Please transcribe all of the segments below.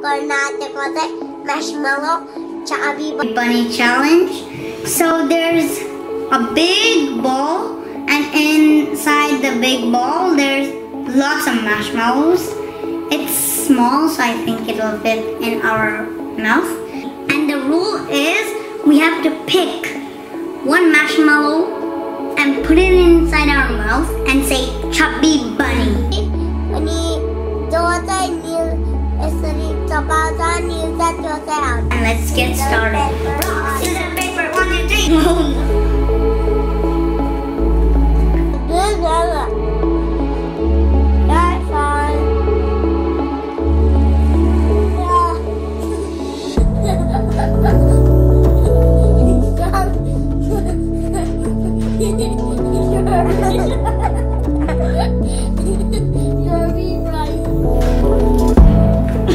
Karnataka was a marshmallow bunny challenge. So there's a big ball and inside the big ball there's lots of marshmallows. It's small so I think it'll fit in our mouth. And the rule is we have to pick one marshmallow and put it inside our mouth and say chubby bunny. And let's get started. Scissors, paper, one, two, three.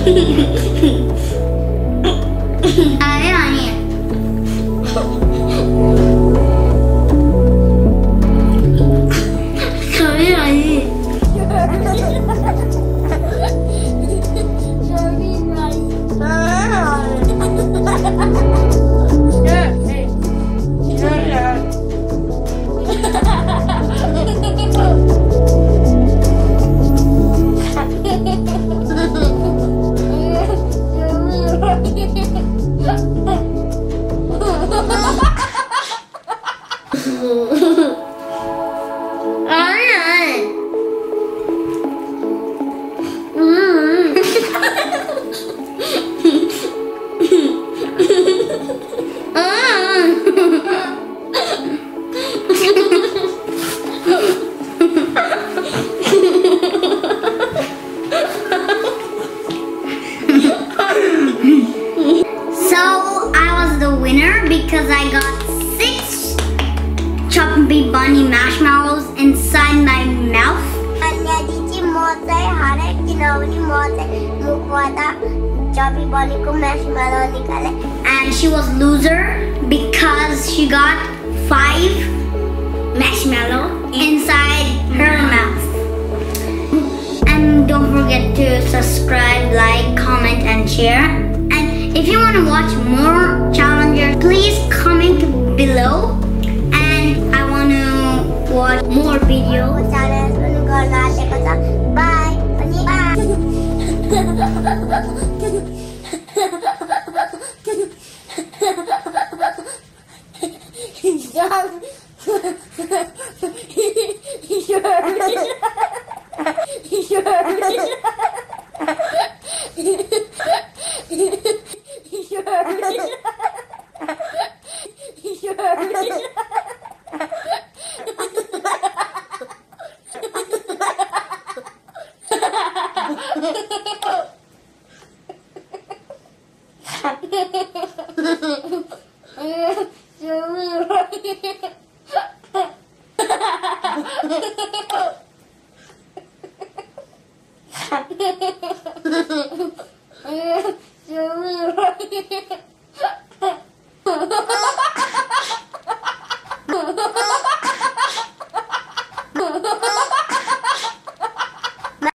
Hehehehe because I got six chubby bunny marshmallows inside my mouth. And she was loser because she got five marshmallow inside her mouth. And don't forget to subscribe, like, comment, and share. And if you want to watch more please comment below. And I want to watch more videos. Bye. Bye. ハハハハハハハハハハハハハハ